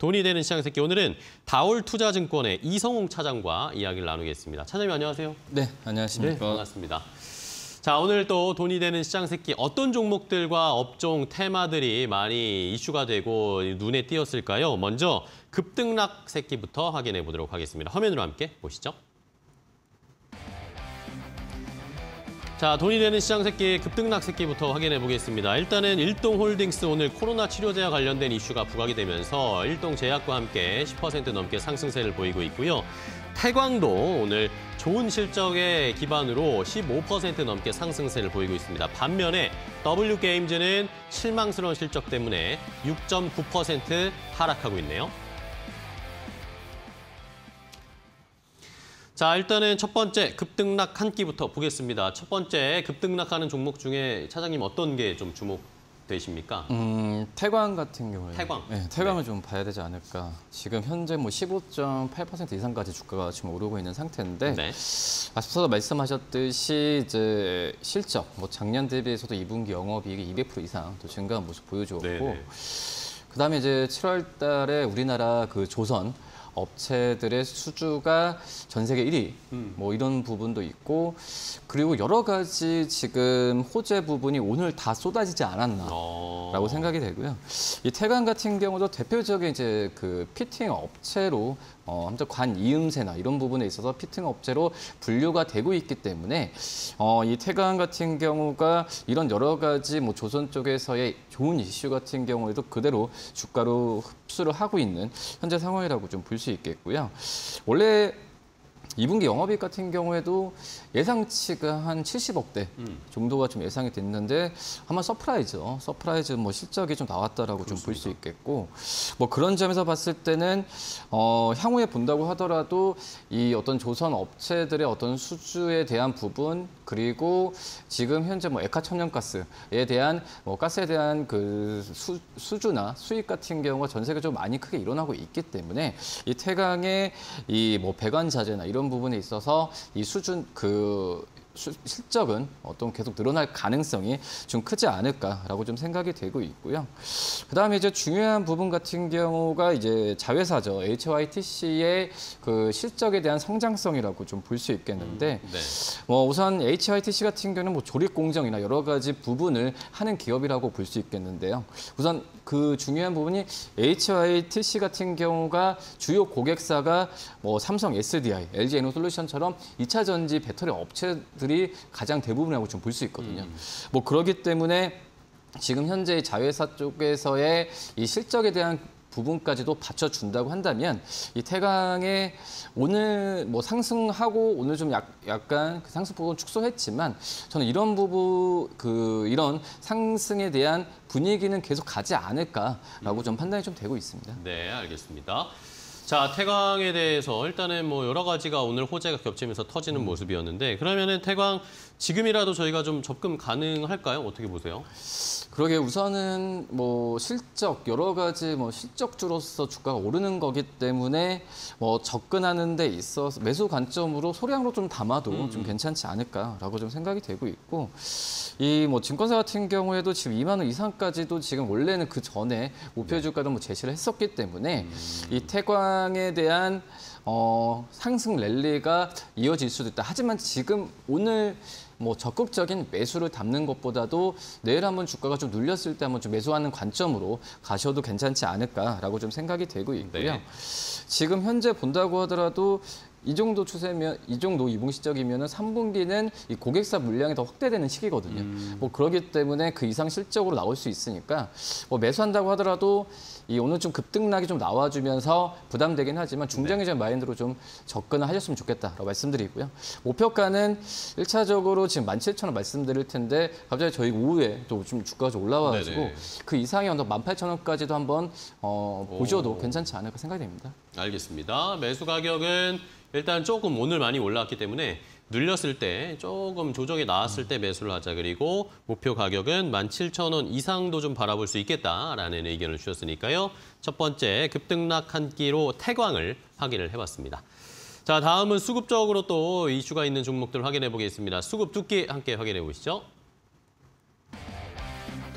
돈이 되는 시장 새끼 오늘은 다올 투자증권의 이성웅 차장과 이야기를 나누겠습니다. 차장님 안녕하세요. 네, 안녕하십니까. 네, 반갑습니다. 자, 오늘 또 돈이 되는 시장 새끼 어떤 종목들과 업종 테마들이 많이 이슈가 되고 눈에 띄었을까요? 먼저 급등락 새끼부터 확인해 보도록 하겠습니다. 화면으로 함께 보시죠. 자, 돈이 되는 시장 새끼 급등락 새끼부터 확인해 보겠습니다. 일단은 일동홀딩스 오늘 코로나 치료제와 관련된 이슈가 부각이 되면서 일동제약과 함께 10% 넘게 상승세를 보이고 있고요. 태광도 오늘 좋은 실적의 기반으로 15% 넘게 상승세를 보이고 있습니다. 반면에 W게임즈는 실망스러운 실적 때문에 6.9% 하락하고 있네요. 자, 일단은 첫 번째 급등락 한 끼부터 보겠습니다. 첫 번째 급등락하는 종목 중에 차장님 어떤 게 좀 주목되십니까? 음, 태광 같은 경우에 태광. 네, 태광을 좀 봐야 되지 않을까. 지금 현재 뭐 15.8% 이상까지 주가가 지금 오르고 있는 상태인데 네. 앞서서 말씀하셨듯이 이제 실적, 뭐 작년 대비해서도 2분기 영업이익이 200% 이상 또 증가한 모습 보여주었고 네네. 그다음에 이제 7월 달에 우리나라 그 조선 업체들의 수주가 전 세계 1위 음. 뭐 이런 부분도 있고 그리고 여러 가지 지금 호재 부분이 오늘 다 쏟아지지 않았나 어... 라고 생각이 되고요. 이 태광 같은 경우도 대표적인 이제 그 피팅 업체로 어, 아무튼 관 이음새나 이런 부분에 있어서 피팅 업체로 분류가 되고 있기 때문에 어, 이 태광 같은 경우가 이런 여러 가지 뭐 조선 쪽에서의 좋은 이슈 같은 경우에도 그대로 주가로 흡수를 하고 있는 현재 상황이라고 좀 볼 수 있겠고요. 원래 2분기 영업이익 같은 경우에도 예상치가 한 70억대 음. 정도가 좀 예상이 됐는데 아마 서프라이즈요. 서프라이즈 뭐 실적이 좀 나왔다라고 좀 볼 수 있겠고 뭐 그런 점에서 봤을 때는 어 향후에 본다고 하더라도 이 어떤 조선 업체들의 어떤 수주에 대한 부분 그리고 지금 현재 뭐 액화 천연가스에 대한 뭐 가스에 대한 그 수, 수주나 수익 같은 경우가 전 세계적으로 많이 크게 일어나고 있기 때문에 이 태광의 이 뭐 배관 자재나 이런 부분에 있어서 이 수주 그 수- 실적은 어떤 계속 늘어날 가능성이 좀 크지 않을까라고 좀 생각이 되고 있고요. 그다음에 이제 중요한 부분 같은 경우가 이제 자회사죠. HYTC의 그 실적에 대한 성장성이라고 좀 볼 수 있겠는데 네. 뭐 우선 HITC 같은 경우는 뭐 조립 공정이나 여러 가지 부분을 하는 기업이라고 볼 수 있겠는데요. 우선 그 중요한 부분이 HITC 같은 경우가 주요 고객사가 뭐 삼성 SDI, LG 에너솔루션처럼 2차 전지 배터리 업체 들이 가장 대부분이라고 좀 볼 수 있거든요. 뭐 그렇기 때문에 지금 현재 이 자회사 쪽에서의 이 실적에 대한 부분까지도 받쳐준다고 한다면 이 태강의 오늘 뭐 상승하고 오늘 좀 약, 약간 그 상승폭은 축소했지만 저는 이런 부분 그 이런 상승에 대한 분위기는 계속 가지 않을까라고 좀 판단이 좀 되고 있습니다. 네, 알겠습니다. 자, 태광에 대해서 일단은 뭐 여러 가지가 오늘 호재가 겹치면서 터지는 모습이었는데 그러면은 태광 지금이라도 저희가 좀 접근 가능할까요? 어떻게 보세요? 그러게 우선은 뭐 실적 여러 가지 뭐 실적주로서 주가가 오르는 거기 때문에 뭐 접근하는 데 있어서 매수 관점으로 소량으로 좀 담아도 좀 괜찮지 않을까라고 좀 생각이 되고 있고 이 뭐 증권사 같은 경우에도 지금 2만 원 이상까지도 지금 원래는 그 전에 목표 주가를 뭐 제시를 했었기 때문에 이 태광 에 대한 어, 상승 랠리가 이어질 수도 있다. 하지만 지금 오늘 뭐 적극적인 매수를 담는 것보다도 내일 한번 주가가 좀 눌렸을 때 한번 좀 매수하는 관점으로 가셔도 괜찮지 않을까라고 좀 생각이 되고 있고요. 네. 지금 현재 본다고 하더라도 이 정도 추세면 이 정도 이봉 시적이면은 3분기는 이 고객사 물량이 더 확대되는 시기거든요. 뭐 그러기 때문에 그 이상 실적으로 나올 수 있으니까 뭐 매수한다고 하더라도 이 오늘 좀 급등락이 좀 나와주면서 부담되긴 하지만 중장기적 마인드로 좀 접근을 하셨으면 좋겠다라고 말씀드리고요. 목표가는 일차적으로 지금 17,000원 말씀드릴 텐데 갑자기 저희 오후에 또 좀 주가가 좀 올라와가지고 네네. 그 이상의 언덕 18,000원까지도 한번 어, 보셔도 오. 괜찮지 않을까 생각이 됩니다. 알겠습니다. 매수 가격은 일단 조금 오늘 많이 올라왔기 때문에 눌렸을 때 조금 조정이 나왔을 때 매수를 하자. 그리고 목표 가격은 17,000원 이상도 좀 바라볼 수 있겠다라는 의견을 주셨으니까요. 첫 번째 급등락 한 끼로 태광을 확인을 해봤습니다. 자, 다음은 수급적으로 또 이슈가 있는 종목들 확인해 보겠습니다. 수급 두께 함께 확인해 보시죠.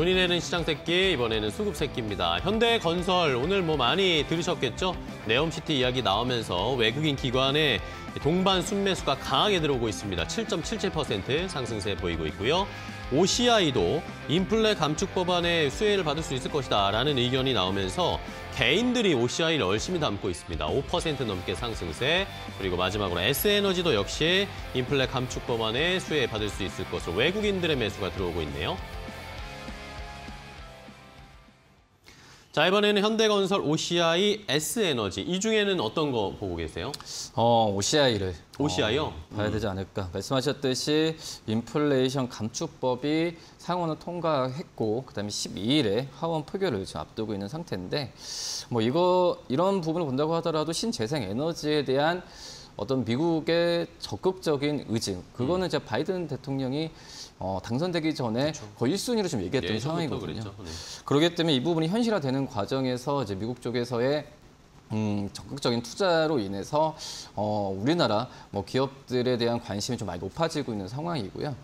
돈이 되는 시장 새끼 이번에는 수급 새끼입니다. 현대건설 오늘 뭐 많이 들으셨겠죠? 네옴시티 이야기 나오면서 외국인 기관의 동반 순매수가 강하게 들어오고 있습니다. 7.77% 상승세 보이고 있고요. OCI도 인플레 감축 법안의 수혜를 받을 수 있을 것이다 라는 의견이 나오면서 개인들이 OCI를 열심히 담고 있습니다. 5% 넘게 상승세 그리고 마지막으로 S에너지도 역시 인플레 감축 법안의 수혜 받을 수 있을 것으로 외국인들의 매수가 들어오고 있네요. 자 이번에는 현대건설, OCI, S에너지 이 중에는 어떤 거 보고 계세요? 어, OCI를 OCI요? 봐야 되지 않을까. 말씀하셨듯이 인플레이션 감축법이 상원을 통과했고 그다음에 12일에 하원 표결을 지금 앞두고 있는 상태인데 뭐 이거 이런 부분을 본다고 하더라도 신재생 에너지에 대한 어떤 미국의 적극적인 의지 그거는 이제 바이든 대통령이 어, 당선되기 전에 거의 1순위로 좀 얘기했던 예전부터 상황이거든요. 그랬죠. 네. 그렇기 때문에 이 부분이 현실화되는 과정에서 이제 미국 쪽에서의 음, 적극적인 투자로 인해서 어, 우리나라 뭐 기업들에 대한 관심이 좀 많이 높아지고 있는 상황이고요.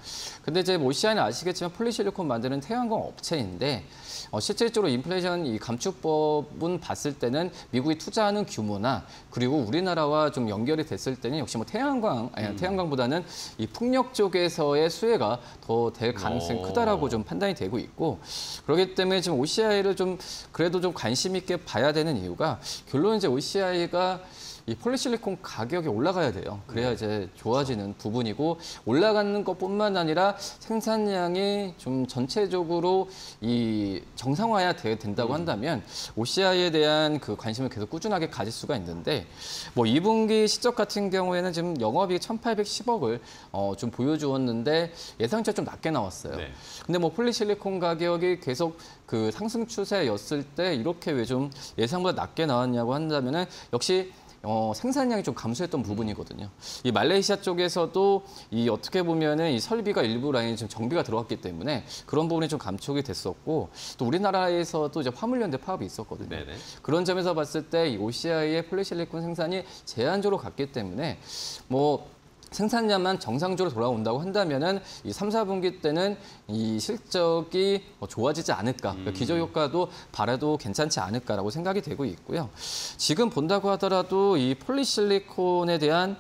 근데 이제 뭐 오시아는 아시겠지만 폴리실리콘 만드는 태양광 업체인데 어, 실질적으로 인플레이션 이 감축법은 봤을 때는 미국이 투자하는 규모나 그리고 우리나라와 좀 연결이 됐을 때는 역시 뭐 태양광 아니 태양광보다는 이 풍력 쪽에서의 수혜가 더 될 가능성이 오. 크다라고 좀 판단이 되고 있고 그렇기 때문에 지금 OCI를 좀 그래도 좀 관심 있게 봐야 되는 이유가 결론 이제 OCI가 이 폴리실리콘 가격이 올라가야 돼요. 그래야 이제 좋아지는 부분이고 올라가는 것뿐만 아니라 생산량이 좀 전체적으로 이 정상화해야 돼- 된다고 한다면 OCI에 대한 그 관심을 계속 꾸준하게 가질 수가 있는데 뭐 2분기 실적 같은 경우에는 지금 영업이익 1,810억을 어, 좀 보여주었는데 예상치가 좀 낮게 나왔어요. 네. 근데 뭐 폴리실리콘 가격이 계속 그 상승 추세였을 때 이렇게 왜 좀 예상보다 낮게 나왔냐고 한다면은 역시 어, 생산량이 좀 감소했던 부분이거든요. 이 말레이시아 쪽에서도 이 어떻게 보면은 이 설비가 일부 라인이 좀 정비가 들어갔기 때문에 그런 부분이 좀 감축이 됐었고 또 우리나라에서도 이제 화물연대 파업이 있었거든요. 네네. 그런 점에서 봤을 때 이 OCI의 폴리실리콘 생산이 제한적으로 갔기 때문에 뭐 생산량만 정상적으로 돌아온다고 한다면은 이 3, 4분기 때는 이 실적이 뭐 좋아지지 않을까. 그러니까 기저 효과도 바라도 괜찮지 않을까라고 생각이 되고 있고요. 지금 본다고 하더라도 이 폴리실리콘에 대한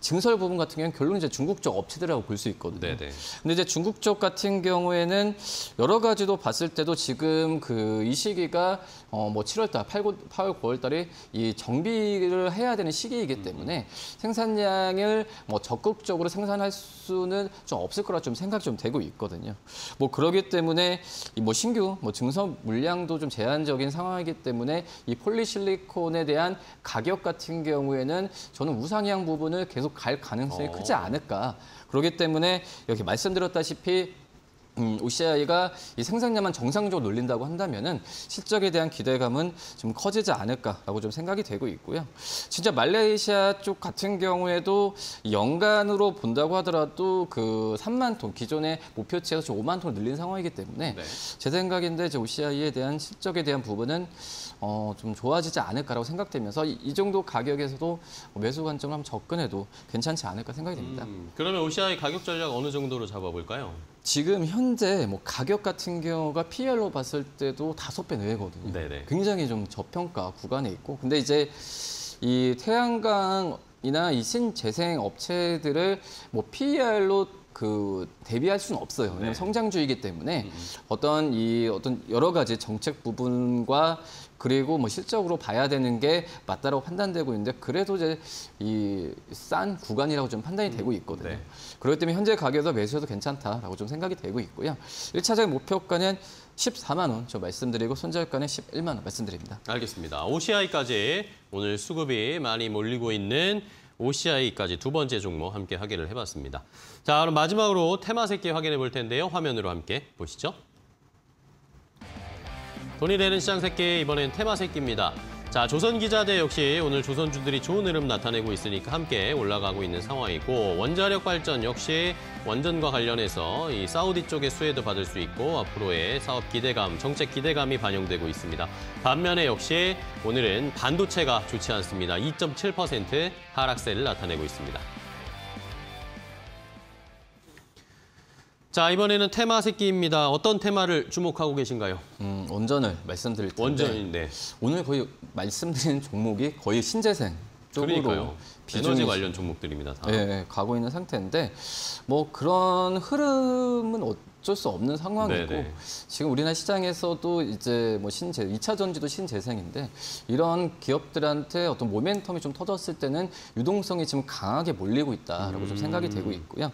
증설 부분 같은 경우는 결론 이제 중국 쪽 업체들이라고 볼 수 있거든요. 네네. 근데 이제 중국 쪽 같은 경우에는 여러 가지도 봤을 때도 지금 그 이 시기가 어 뭐 7월 달, 8, 8월, 9월 달에 이 정비를 해야 되는 시기이기 때문에 생산량을 뭐 적극적으로 생산할 수는 좀 없을 거라 좀 생각이 좀 되고 있거든요. 뭐 그러기 때문에 이뭐 신규 뭐 증설 물량도 좀 제한적인 상황이기 때문에 이 폴리실리콘에 대한 가격 같은 경우에는 저는 우상향 부분을 계속 갈 가능성이 어. 크지 않을까. 그렇기 때문에 이렇게 말씀드렸다시피 음, OCI가 이 생산량만 정상적으로 놀린다고 한다면은 실적에 대한 기대감은 좀 커지지 않을까라고 좀 생각이 되고 있고요. 진짜 말레이시아 쪽 같은 경우에도 연간으로 본다고 하더라도 그 3만 톤 기존의 목표치에서 지금 5만 톤을 늘린 상황이기 때문에 네. 제 생각인데 이제 OCI에 대한 실적에 대한 부분은 어, 좀 좋아지지 않을까라고 생각되면서 이, 이 정도 가격에서도 매수 관점을 한번 접근해도 괜찮지 않을까 생각이 됩니다. 음, 그러면 OCI 가격 전략 어느 정도로 잡아볼까요? 지금 현재 뭐 가격 같은 경우가 PR로 봤을 때도 다섯 배 내외거든요. 네네. 굉장히 좀 저평가 구간에 있고, 근데 이제 이 태양광 이나 이 신재생 업체들을 뭐 PR로 그 대비할 수는 없어요. 왜냐하면 네. 성장주이기 때문에 어떤 이 어떤 여러 가지 정책 부분과 그리고 뭐 실적으로 봐야 되는 게 맞다라고 판단되고 있는데 그래도 이제 이 싼 구간이라고 좀 판단이 되고 있거든요. 네. 그렇기 때문에 현재 가격에서 매수해도 괜찮다라고 좀 생각이 되고 있고요. 일차적인 목표가는 14만 원 저 말씀드리고 손절가는 11만 원 말씀드립니다. 알겠습니다. OCI까지 오늘 수급이 많이 몰리고 있는 OCI까지 두 번째 종목 함께 확인을 해봤습니다. 자, 그럼 마지막으로 테마 새끼 확인해 볼 텐데요. 화면으로 함께 보시죠. 돈이 되는 시장 새끼 이번엔 테마 새끼입니다. 자, 조선 기자재 역시 오늘 조선주들이 좋은 흐름 나타내고 있으니까 함께 올라가고 있는 상황이고 원자력 발전 역시 원전과 관련해서 이 사우디 쪽의 수혜도 받을 수 있고 앞으로의 사업 기대감, 정책 기대감이 반영되고 있습니다. 반면에 역시 오늘은 반도체가 좋지 않습니다. 2.7% 하락세를 나타내고 있습니다. 자, 이번에는 테마 새끼입니다. 어떤 테마를 주목하고 계신가요? 음, 원전을 말씀드릴 텐데 원전인데. 오늘 거의 말씀드린 종목이 거의 신재생 쪽으로 그러니까요. 에너지 관련 종목들입니다. 다. 예, 예, 가고 있는 상태인데 뭐 그런 흐름은 어쩔 수 없는 상황이고 네네. 지금 우리나라 시장에서도 이제 뭐 신재 2차 전지도 신재생인데 이런 기업들한테 어떤 모멘텀이 좀 터졌을 때는 유동성이 지금 강하게 몰리고 있다라고 좀 생각이 음. 되고 있고요.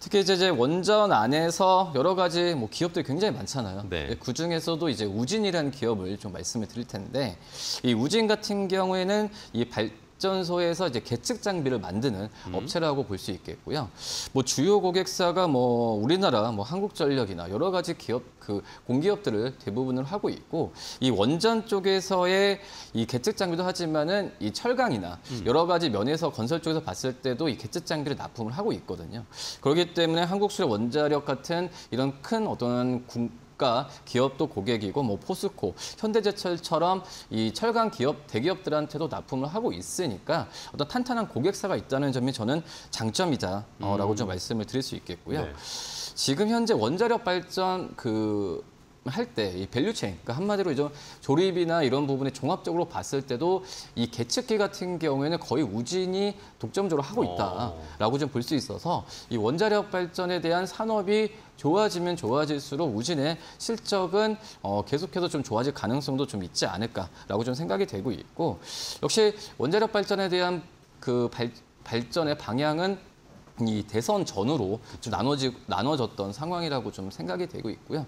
특히 이제 이제 원전 안에서 여러 가지 뭐 기업들이 굉장히 많잖아요. 네. 그 중에서도 이제 우진이라는 기업을 좀 말씀을 드릴 텐데 이 우진 같은 경우에는 이 발 전소에서 이제 계측 장비를 만드는 음. 업체라고 볼 수 있겠고요. 뭐 주요 고객사가 뭐 우리나라 뭐 한국전력이나 여러 가지 기업 그 공기업들을 대부분을 하고 있고 이 원전 쪽에서의 이 계측 장비도 하지만은 이 철강이나 음. 여러 가지 면에서 건설 쪽에서 봤을 때도 이 계측 장비를 납품을 하고 있거든요. 그렇기 때문에 한국수력 원자력 같은 이런 큰 어떤 국가 기업도 고객이고 뭐 포스코, 현대제철처럼 이 철강 기업 대기업들한테도 납품을 하고 있으니까 어떤 탄탄한 고객사가 있다는 점이 저는 장점이다라고 좀 말씀을 드릴 수 있겠고요. 네. 지금 현재 원자력 발전 그 할 때 이 value chain 그러니까 한마디로 이제 조립이나 이런 부분에 종합적으로 봤을 때도 이 계측기 같은 경우에는 거의 우진이 독점적으로 하고 있다라고 좀 볼 수 있어서 이 원자력 발전에 대한 산업이 좋아지면 좋아질수록 우진의 실적은 어, 계속해서 좀 좋아질 가능성도 좀 있지 않을까라고 좀 생각이 되고 있고 역시 원자력 발전에 대한 그 발, 발전의 방향은 이 대선 전후로 좀 나눠지 나눠졌던 상황이라고 좀 생각이 되고 있고요.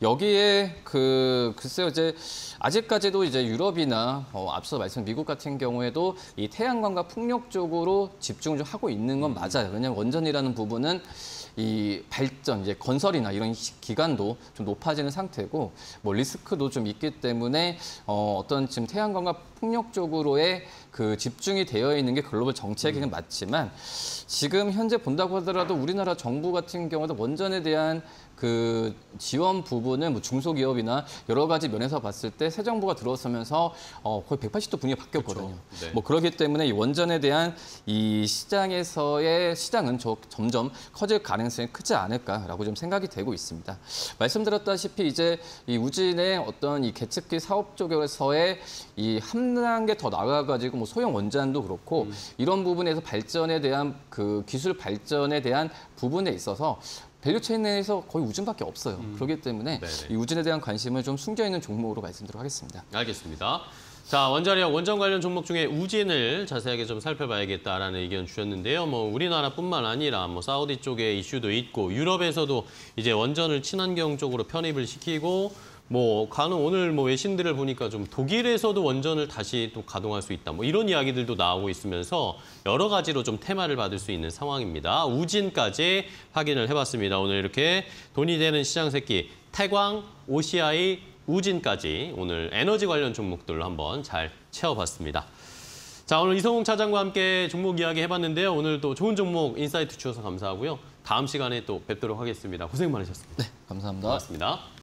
여기에 그 글쎄요 이제 아직까지도 이제 유럽이나 어, 앞서 말씀 미국 같은 경우에도 이 태양광과 풍력 쪽으로 집중을 좀 하고 있는 건 맞아요. 왜냐하면 원전이라는 부분은 이 발전 이제 건설이나 이런 시- 기간도 좀 높아지는 상태고 뭐 리스크도 좀 있기 때문에 어, 어떤 지금 태양광과 풍력 쪽으로의 그 집중이 되어 있는 게 글로벌 정책이긴 맞지만 지금 현재 본다고 하더라도 우리나라 정부 같은 경우도 원전에 대한 그 지원 부분을 뭐 중소기업이나 여러 가지 면에서 봤을 때 새 정부가 들어서면서 어, 거의 180도 분위기 바뀌었거든요. 그쵸. 네. 뭐 그렇기 때문에 이 원전에 대한 이 시장에서의 시장은 저, 점점 커질 가능성이 크지 않을까라고 좀 생각이 되고 있습니다. 말씀드렸다시피 이제 이 우진의 어떤 이 계측기 사업 쪽에서의 이 한 단계 더 나가가지고 뭐 소형 원전도 그렇고 이런 부분에서 발전에 대한 그 기술 발전에 대한 부분에 있어서 value chain 내에서 거의 우진밖에 없어요. 그렇기 때문에 네네. 이 우진에 대한 관심을 좀 숨겨 있는 종목으로 말씀드리도록 하겠습니다. 알겠습니다. 자, 원자력 원전 관련 종목 중에 우진을 자세하게 좀 살펴봐야겠다라는 의견 주셨는데요. 뭐 우리나라뿐만 아니라 뭐 사우디 쪽에 이슈도 있고 유럽에서도 이제 원전을 친환경 쪽으로 편입을 시키고 뭐 간혹 오늘 뭐 외신들을 보니까 좀 독일에서도 원전을 다시 또 가동할 수 있다. 뭐 이런 이야기들도 나오고 있으면서 여러 가지로 좀 테마를 받을 수 있는 상황입니다. 우진까지 확인을 해봤습니다. 오늘 이렇게 돈이 되는 시장 새끼 태광, OCI, 우진까지 오늘 에너지 관련 종목들로 한번 잘 채워봤습니다. 자, 오늘 이성웅 차장과 함께 종목 이야기 해봤는데요. 오늘 또 좋은 종목 insight 주셔서 감사하고요. 다음 시간에 또 뵙도록 하겠습니다. 고생 많으셨습니다. 감사합니다. 고맙습니다.